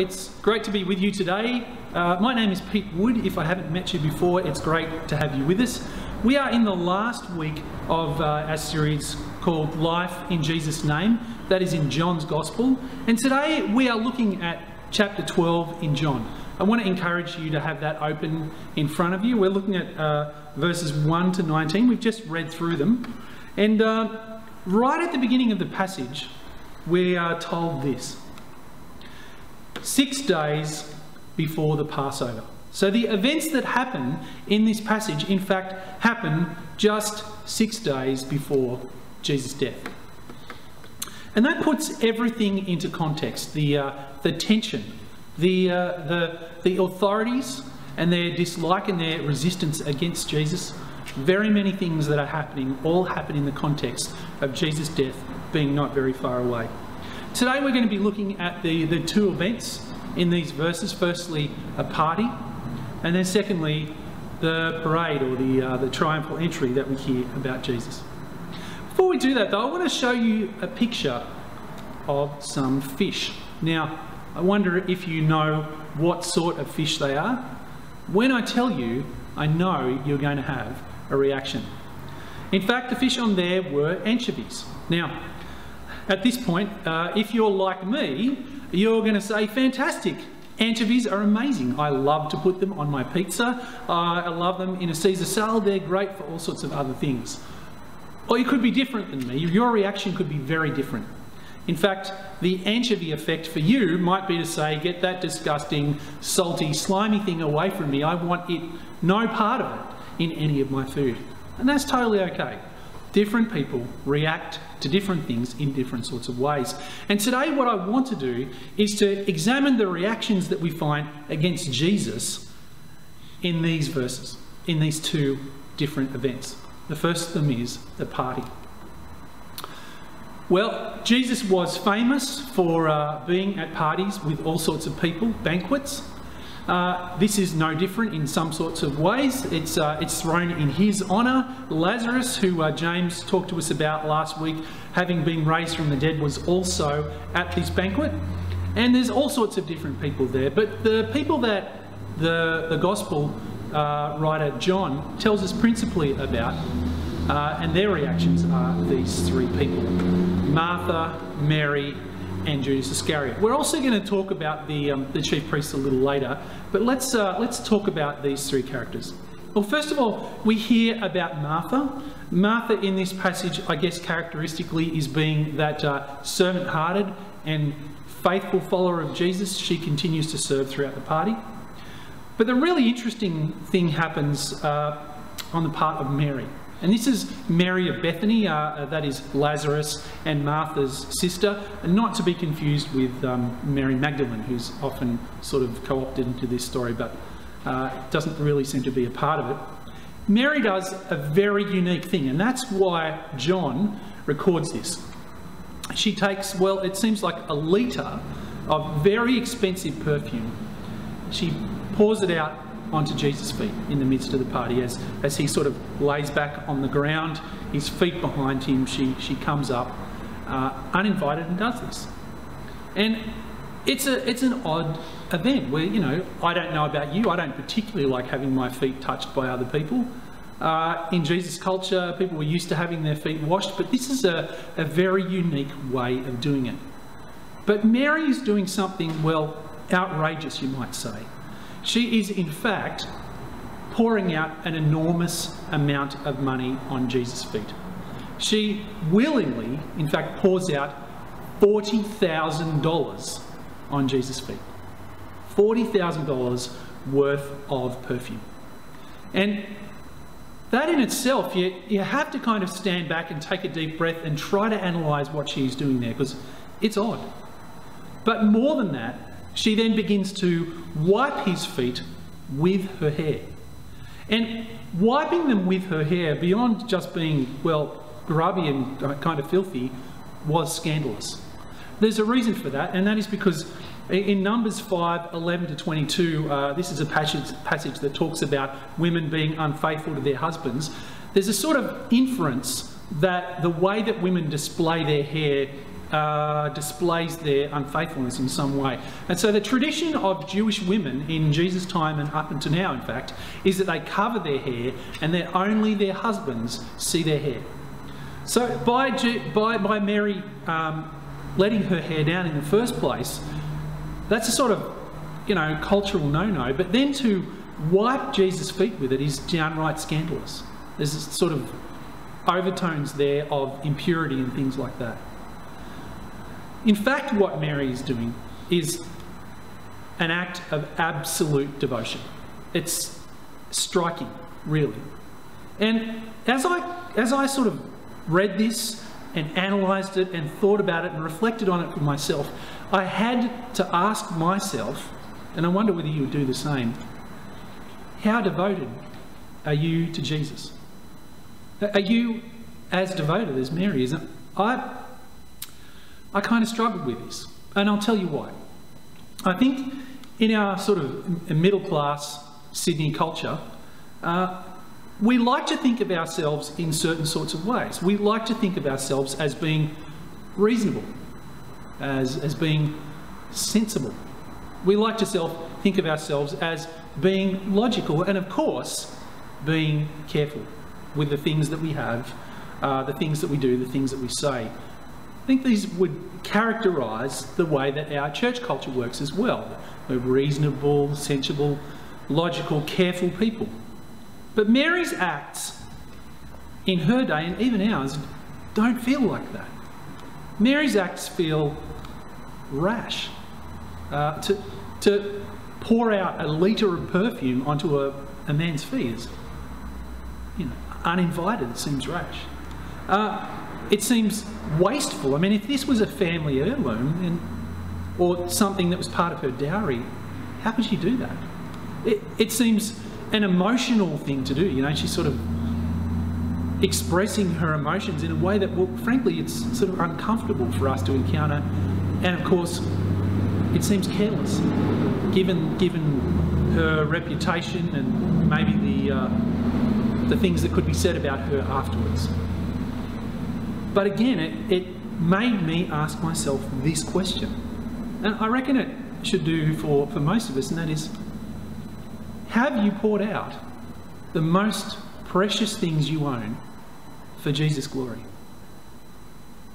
it's great to be with you today. Uh, my name is Pete Wood. If I haven't met you before, it's great to have you with us. We are in the last week of uh, our series called Life in Jesus' Name, that is in John's Gospel. And today we are looking at chapter 12 in John. I want to encourage you to have that open in front of you. We're looking at uh, verses 1 to 19. We've just read through them. And uh, right at the beginning of the passage, we are told this six days before the Passover. So the events that happen in this passage, in fact, happen just six days before Jesus' death. And that puts everything into context the, uh, the tension, the, uh, the, the authorities and their dislike and their resistance against Jesus. Very many things that are happening all happen in the context of Jesus' death being not very far away. Today we're going to be looking at the, the two events in these verses. Firstly, a party, and then secondly, the parade or the, uh, the triumphal entry that we hear about Jesus. Before we do that though, I want to show you a picture of some fish. Now, I wonder if you know what sort of fish they are. When I tell you, I know you're going to have a reaction. In fact, the fish on there were anchovies. Now, at this point, uh, if you're like me, you're going to say, fantastic, Anchovies are amazing. I love to put them on my pizza. Uh, I love them in a Caesar salad. They're great for all sorts of other things. Or you could be different than me. Your reaction could be very different. In fact, the anchovy effect for you might be to say, get that disgusting, salty, slimy thing away from me. I want it, no part of it, in any of my food. And that's totally okay. Different people react to different things in different sorts of ways. And today, what I want to do is to examine the reactions that we find against Jesus in these verses, in these two different events. The first of them is the party. Well, Jesus was famous for uh, being at parties with all sorts of people, banquets. Uh, this is no different in some sorts of ways. It's, uh, it's thrown in his honour. Lazarus, who uh, James talked to us about last week, having been raised from the dead, was also at this banquet. And there's all sorts of different people there. But the people that the, the Gospel uh, writer John tells us principally about, uh, and their reactions are these three people Martha, Mary, and Judas Iscariot. We're also going to talk about the, um, the chief priests a little later, but let's, uh, let's talk about these three characters. Well, first of all, we hear about Martha. Martha in this passage, I guess characteristically, is being that uh, servant hearted and faithful follower of Jesus. She continues to serve throughout the party. But the really interesting thing happens uh, on the part of Mary. And this is Mary of Bethany, uh, uh, that is Lazarus and Martha's sister, and not to be confused with um, Mary Magdalene, who's often sort of co opted into this story, but uh, doesn't really seem to be a part of it. Mary does a very unique thing, and that's why John records this. She takes, well, it seems like a litre of very expensive perfume. She pours it out onto Jesus' feet in the midst of the party as, as he sort of lays back on the ground, his feet behind him. She, she comes up uh, uninvited and does this. And it's, a, it's an odd event where, you know, I don't know about you, I don't particularly like having my feet touched by other people. Uh, in Jesus' culture, people were used to having their feet washed, but this is a, a very unique way of doing it. But Mary is doing something, well, outrageous, you might say. She is, in fact, pouring out an enormous amount of money on Jesus' feet. She willingly, in fact, pours out $40,000 on Jesus' feet. $40,000 worth of perfume. And that in itself, you, you have to kind of stand back and take a deep breath and try to analyse what she's doing there because it's odd. But more than that, she then begins to wipe his feet with her hair. And wiping them with her hair, beyond just being, well, grubby and kind of filthy, was scandalous. There's a reason for that, and that is because in Numbers 5 11 to 22, uh, this is a passage, passage that talks about women being unfaithful to their husbands. There's a sort of inference that the way that women display their hair uh, displays their unfaithfulness in some way. And so the tradition of Jewish women in Jesus' time and up until now, in fact, is that they cover their hair and that only their husbands see their hair. So by, by, by Mary um, letting her hair down in the first place, that's a sort of, you know, cultural no-no. But then to wipe Jesus' feet with it is downright scandalous. There's sort of overtones there of impurity and things like that. In fact, what Mary is doing is an act of absolute devotion. It's striking, really. And as I, as I sort of read this and analysed it and thought about it and reflected on it for myself, I had to ask myself, and I wonder whether you would do the same, how devoted are you to Jesus? Are you as devoted as Mary is? I, I kind of struggled with this, and I'll tell you why. I think in our sort of middle class Sydney culture, uh, we like to think of ourselves in certain sorts of ways. We like to think of ourselves as being reasonable, as, as being sensible. We like to self, think of ourselves as being logical and, of course, being careful with the things that we have, uh, the things that we do, the things that we say. I think these would characterise the way that our church culture works as well. We're reasonable, sensible, logical, careful people. But Mary's acts in her day and even ours don't feel like that. Mary's acts feel rash. Uh, to, to pour out a litre of perfume onto a, a man's feet is, you know, uninvited. It seems rash. Uh, it seems wasteful. I mean, if this was a family heirloom and, or something that was part of her dowry, how could she do that? It, it seems an emotional thing to do. You know, she's sort of expressing her emotions in a way that, well, frankly, it's sort of uncomfortable for us to encounter. And of course, it seems careless, given given her reputation and maybe the uh, the things that could be said about her afterwards. But again, it, it made me ask myself this question, and I reckon it should do for, for most of us, and that is have you poured out the most precious things you own for Jesus' glory?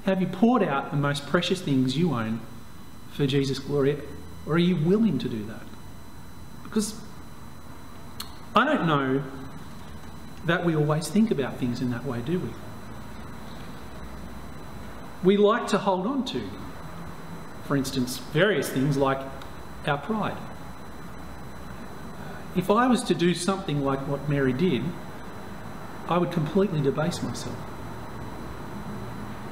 Have you poured out the most precious things you own for Jesus' glory? Or are you willing to do that? Because I don't know that we always think about things in that way, do we? We like to hold on to, for instance, various things like our pride if I was to do something like what Mary did, I would completely debase myself.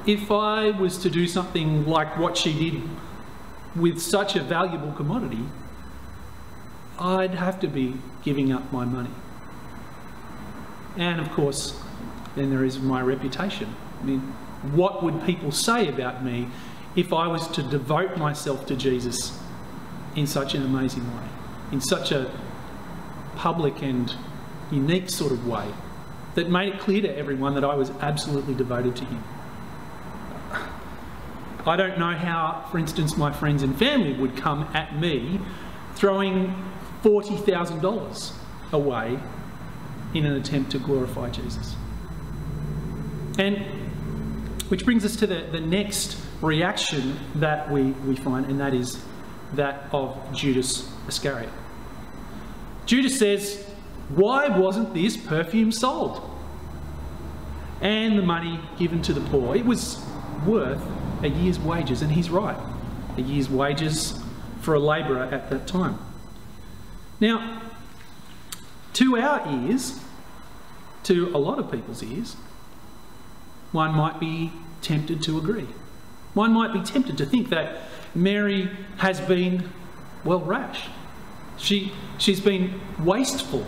If I was to do something like what she did with such a valuable commodity, I'd have to be giving up my money. And of course, then there is my reputation. I mean, what would people say about me if I was to devote myself to Jesus in such an amazing way, in such a public and unique sort of way that made it clear to everyone that I was absolutely devoted to him. I don't know how, for instance, my friends and family would come at me throwing $40,000 away in an attempt to glorify Jesus. And which brings us to the, the next reaction that we, we find, and that is that of Judas Iscariot. Judas says, Why wasn't this perfume sold? And the money given to the poor. It was worth a year's wages, and he's right. A year's wages for a labourer at that time. Now, to our ears, to a lot of people's ears, one might be tempted to agree. One might be tempted to think that Mary has been, well, rash. She, she's been wasteful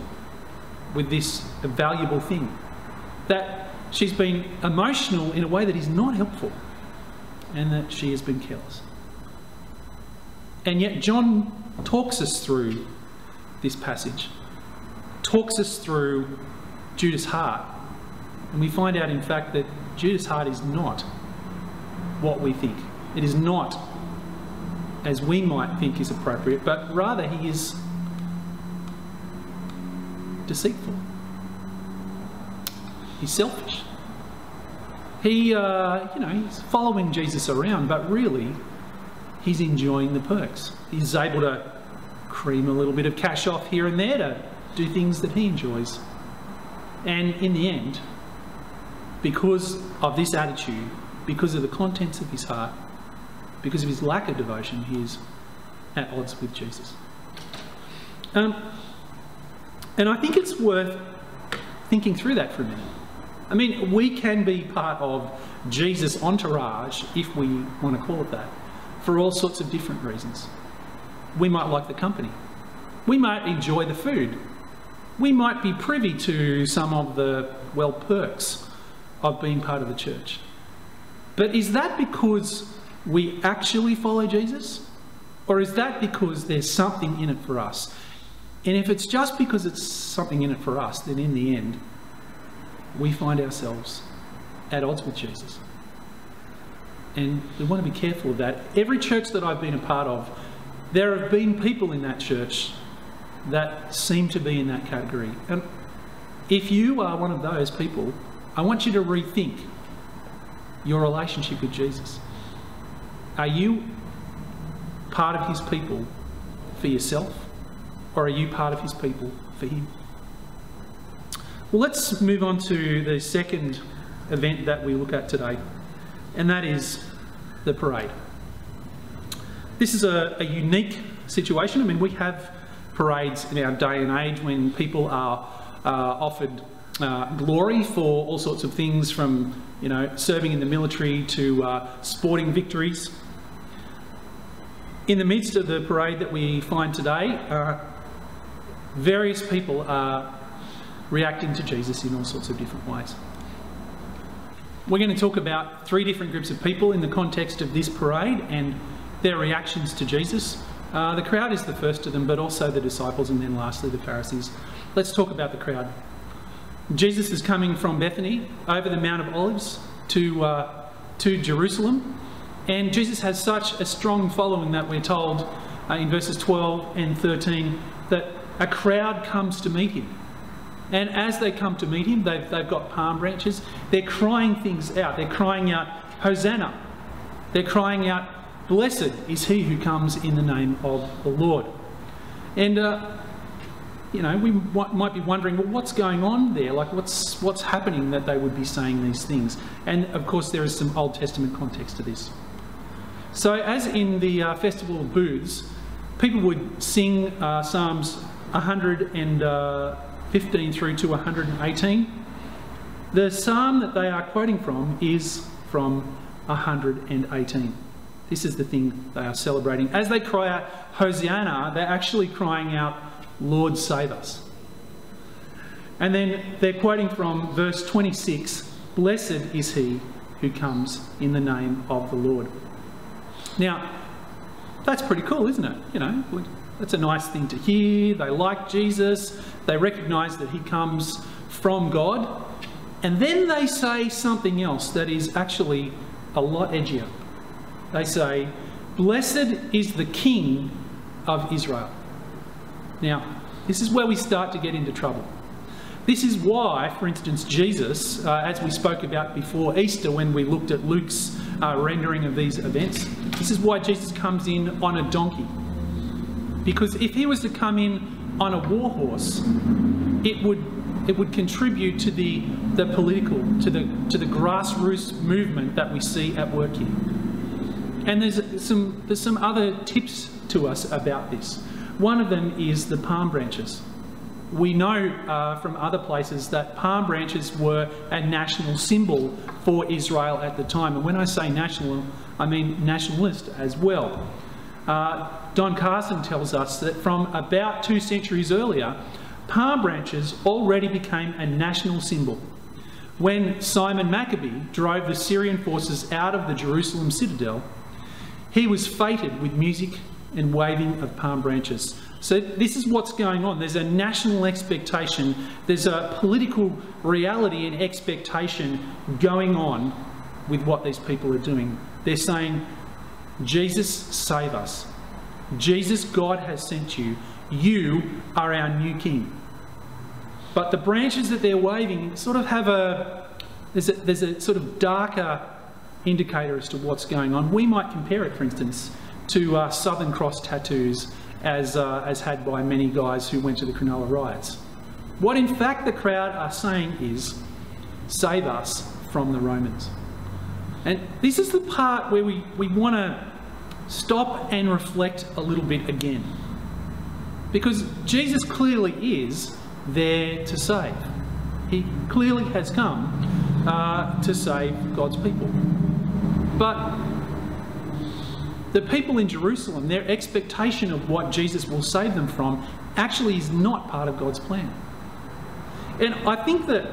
with this valuable thing. That she's been emotional in a way that is not helpful and that she has been careless. And yet John talks us through this passage, talks us through Judas' heart. And we find out, in fact, that Judas' heart is not what we think It is not as we might think is appropriate, but rather he is deceitful. He's selfish. He, uh, you know, he's following Jesus around, but really, he's enjoying the perks. He's able to cream a little bit of cash off here and there to do things that he enjoys. And in the end, because of this attitude, because of the contents of his heart, because of his lack of devotion, he is at odds with Jesus. Um, and I think it's worth thinking through that for a minute. I mean, we can be part of Jesus' entourage, if we want to call it that, for all sorts of different reasons. We might like the company. We might enjoy the food. We might be privy to some of the, well, perks of being part of the church. But is that because we actually follow Jesus? Or is that because there's something in it for us? And if it's just because it's something in it for us, then in the end, we find ourselves at odds with Jesus. And we want to be careful of that. Every church that I've been a part of, there have been people in that church that seem to be in that category. And if you are one of those people, I want you to rethink your relationship with Jesus. Are you part of his people for yourself, or are you part of his people for him? Well, let's move on to the second event that we look at today, and that is the parade. This is a, a unique situation. I mean, we have parades in our day and age when people are uh, offered uh, glory for all sorts of things from, you know, serving in the military to uh, sporting victories. In the midst of the parade that we find today, uh, various people are reacting to Jesus in all sorts of different ways. We're going to talk about three different groups of people in the context of this parade and their reactions to Jesus. Uh, the crowd is the first of them, but also the disciples, and then lastly the Pharisees. Let's talk about the crowd. Jesus is coming from Bethany over the Mount of Olives to, uh, to Jerusalem, and Jesus has such a strong following that we're told uh, in verses 12 and 13 that a crowd comes to meet him. And as they come to meet him, they've, they've got palm branches. They're crying things out. They're crying out, Hosanna. They're crying out, Blessed is he who comes in the name of the Lord. And, uh, you know, we might be wondering, well, what's going on there? Like, what's, what's happening that they would be saying these things? And, of course, there is some Old Testament context to this. So, as in the uh, Festival of Booths, people would sing uh, Psalms 100 and uh, 15 through to 118. The psalm that they are quoting from is from 118. This is the thing they are celebrating. As they cry out, Hosanna, they're actually crying out, Lord, save us. And then they're quoting from verse 26 Blessed is he who comes in the name of the Lord. Now, that's pretty cool, isn't it? You know, that's a nice thing to hear. They like Jesus. They recognise that he comes from God. And then they say something else that is actually a lot edgier. They say, Blessed is the King of Israel. Now, this is where we start to get into trouble. This is why, for instance, Jesus, uh, as we spoke about before Easter when we looked at Luke's uh, rendering of these events, this is why Jesus comes in on a donkey. Because if he was to come in on a war horse, it would it would contribute to the the political, to the to the grassroots movement that we see at work here. And there's some there's some other tips to us about this. One of them is the palm branches. We know uh, from other places that palm branches were a national symbol for Israel at the time. And when I say national, I mean nationalist as well. Uh, Don Carson tells us that from about two centuries earlier, palm branches already became a national symbol. When Simon Maccabee drove the Syrian forces out of the Jerusalem citadel, he was feted with music and waving of palm branches. So, this is what's going on. There's a national expectation, there's a political reality and expectation going on with what these people are doing. They're saying, Jesus, save us. Jesus, God has sent you. You are our new king. But the branches that they're waving sort of have a there's a, there's a sort of darker indicator as to what's going on. We might compare it, for instance, to uh, Southern Cross tattoos as, uh, as had by many guys who went to the Cronulla riots. What in fact the crowd are saying is, save us from the Romans. And this is the part where we, we want to stop and reflect a little bit again. Because Jesus clearly is there to save. He clearly has come uh, to save God's people. But the people in Jerusalem, their expectation of what Jesus will save them from actually is not part of God's plan. And I think that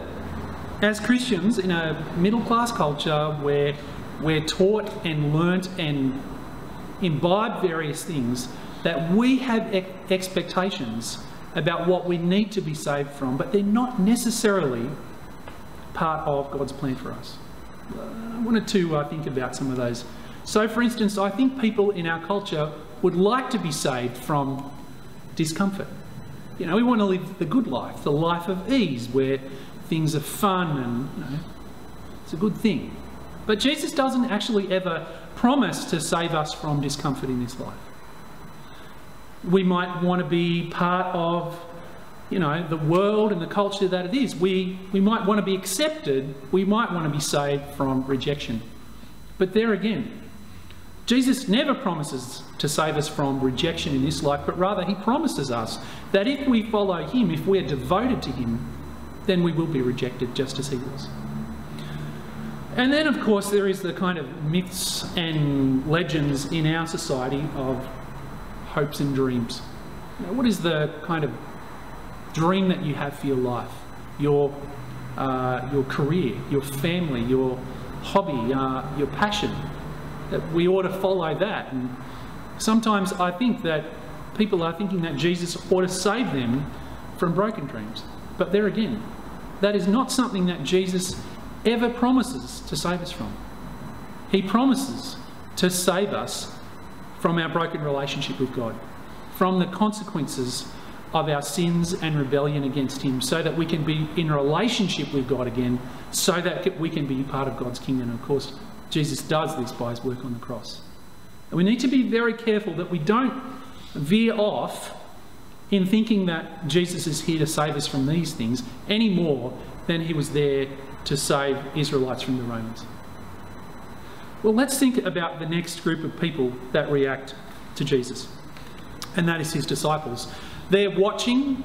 as Christians in a middle class culture where we're taught and learnt and imbibe various things, that we have e expectations about what we need to be saved from, but they're not necessarily part of God's plan for us. I wanted to uh, think about some of those. So, for instance, I think people in our culture would like to be saved from discomfort. You know, we want to live the good life, the life of ease, where things are fun and you know, it's a good thing. But Jesus doesn't actually ever promise to save us from discomfort in this life. We might want to be part of, you know, the world and the culture that it is. We, we might want to be accepted. We might want to be saved from rejection. But there again, Jesus never promises to save us from rejection in this life, but rather he promises us that if we follow him, if we're devoted to him, then we will be rejected just as he was. And then, of course, there is the kind of myths and legends in our society of hopes and dreams. What is the kind of dream that you have for your life, your, uh, your career, your family, your hobby, uh, your passion? That we ought to follow that. And sometimes I think that people are thinking that Jesus ought to save them from broken dreams. But there again, that is not something that Jesus ever promises to save us from. He promises to save us from our broken relationship with God, from the consequences of our sins and rebellion against Him, so that we can be in relationship with God again, so that we can be part of God's kingdom. Of course, Jesus does this by His work on the cross. And we need to be very careful that we don't veer off in thinking that Jesus is here to save us from these things any more than He was there to save Israelites from the Romans. Well, let's think about the next group of people that react to Jesus, and that is his disciples. They're watching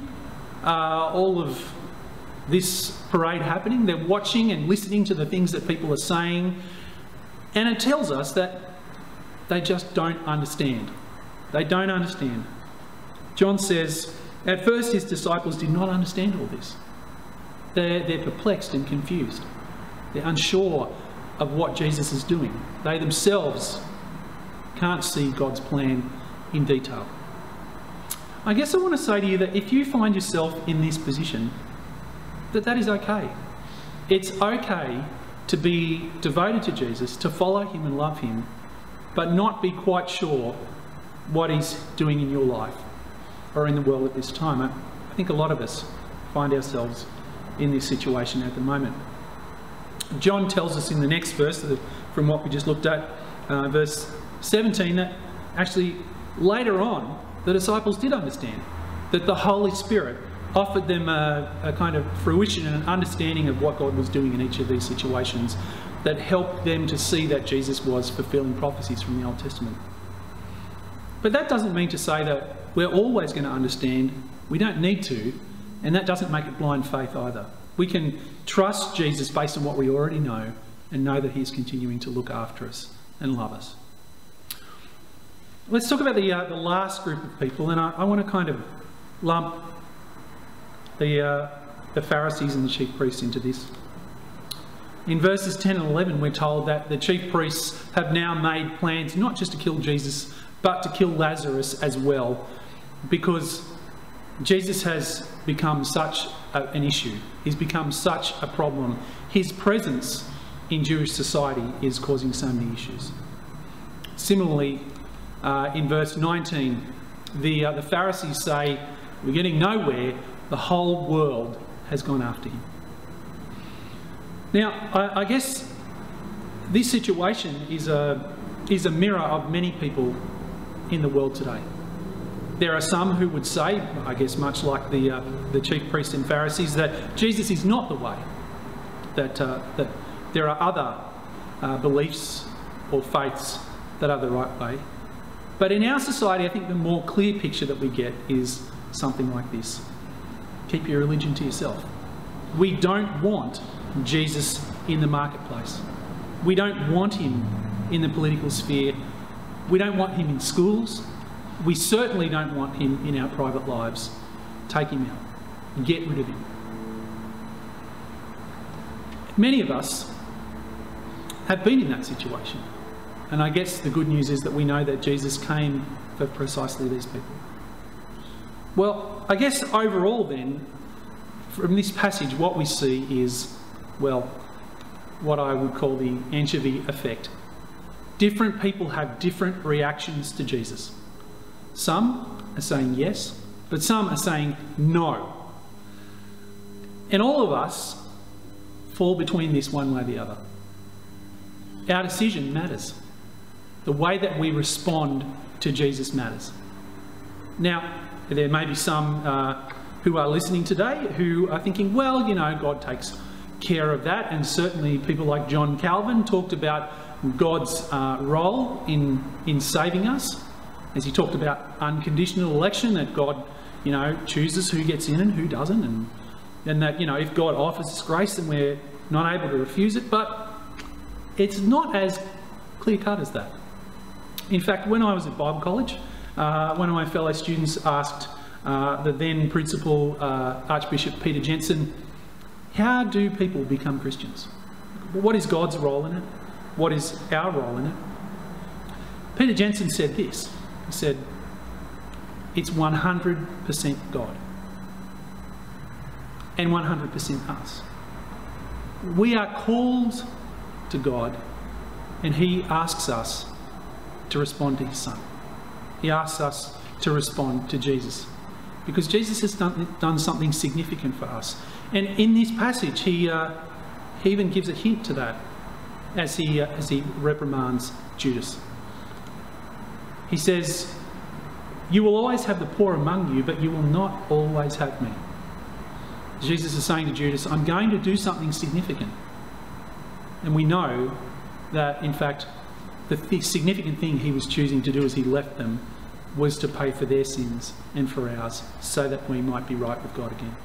uh, all of this parade happening, they're watching and listening to the things that people are saying, and it tells us that they just don't understand. They don't understand. John says, at first his disciples did not understand all this. They're, they're perplexed and confused. They're unsure of what Jesus is doing. They themselves can't see God's plan in detail. I guess I want to say to you that if you find yourself in this position, that that is okay. It's okay to be devoted to Jesus, to follow him and love him, but not be quite sure what he's doing in your life or in the world at this time. I think a lot of us find ourselves in this situation at the moment. John tells us in the next verse, from what we just looked at, uh, verse 17, that actually later on the disciples did understand that the Holy Spirit offered them a, a, kind of fruition and an understanding of what God was doing in each of these situations that helped them to see that Jesus was fulfilling prophecies from the Old Testament. But that doesn't mean to say that we're always going to understand. We don't need to. And that doesn't make it blind faith either. We can trust Jesus based on what we already know and know that He's continuing to look after us and love us. Let's talk about the, uh, the last group of people, and I, I want to kind of lump the, uh, the Pharisees and the chief priests into this. In verses 10 and 11, we're told that the chief priests have now made plans not just to kill Jesus, but to kill Lazarus as well, because Jesus has become such a, an issue. He's become such a problem. His presence in Jewish society is causing so many issues. Similarly, uh, in verse 19, the, uh, the Pharisees say, We're getting nowhere, the whole world has gone after him. Now, I, I guess this situation is a, is a mirror of many people in the world today. There are some who would say, I guess much like the, uh, the chief priests and Pharisees, that Jesus is not the way, that, uh, that there are other uh, beliefs or faiths that are the right way. But in our society, I think the more clear picture that we get is something like this keep your religion to yourself. We don't want Jesus in the marketplace. We don't want him in the political sphere. We don't want him in schools. We certainly don't want him in our private lives. Take him out. Get rid of him. Many of us have been in that situation. And I guess the good news is that we know that Jesus came for precisely these people. Well, I guess overall, then, from this passage, what we see is, well, what I would call the anchovy effect. Different people have different reactions to Jesus. Some are saying yes, but some are saying no. And all of us fall between this one way or the other. Our decision matters. The way that we respond to Jesus matters. Now, there may be some uh, who are listening today who are thinking, well, you know, God takes care of that, and certainly people like John Calvin talked about God's uh, role in, in saving us as he talked about unconditional election, that God, you know, chooses who gets in and who doesn't, and, and that, you know, if God offers us grace, then we're not able to refuse it. But it's not as clear cut as that. In fact, when I was at Bible college, uh, one of my fellow students asked uh, the then principal, uh, Archbishop Peter Jensen, how do people become Christians? What is God's role in it? What is our role in it? Peter Jensen said this he said, It's 100% God and 100% us. We are called to God and He asks us to respond to His Son. He asks us to respond to Jesus because Jesus has done, done something significant for us. And in this passage, he, uh, he even gives a hint to that as he, uh, as he reprimands Judas. He says, You will always have the poor among you, but you will not always have me. Jesus is saying to Judas, I'm going to do something significant. And we know that, in fact, the th significant thing he was choosing to do as he left them was to pay for their sins and for ours so that we might be right with God again.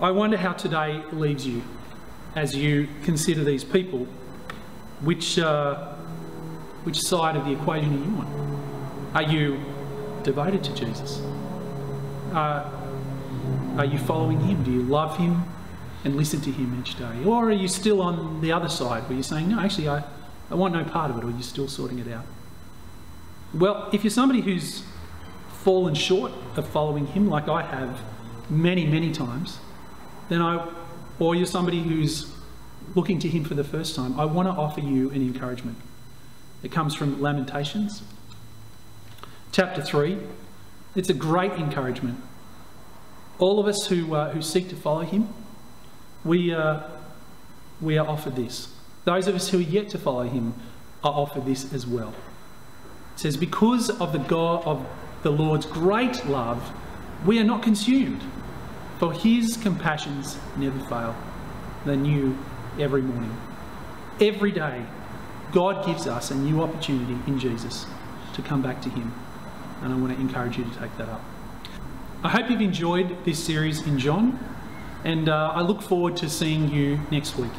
I wonder how today leaves you as you consider these people. Which, uh, which side of the equation are you on? Are you devoted to Jesus? Uh, are you following him? Do you love him and listen to him each day? Or are you still on the other side where you're saying, no, actually, I, I want no part of it, or you're still sorting it out? Well, if you're somebody who's fallen short of following him, like I have many, many times, then I, or you're somebody who's looking to him for the first time, I want to offer you an encouragement. It comes from Lamentations, chapter 3. It's a great encouragement. All of us who, uh, who seek to follow him, we, uh, we are offered this. Those of us who are yet to follow him are offered this as well. It says, Because of the God of the Lord's great love, we are not consumed, for his compassions never fail. They're new every morning. Every day, God gives us a new opportunity in Jesus to come back to him. And I want to encourage you to take that up. I hope you've enjoyed this series in John, and uh, I look forward to seeing you next week.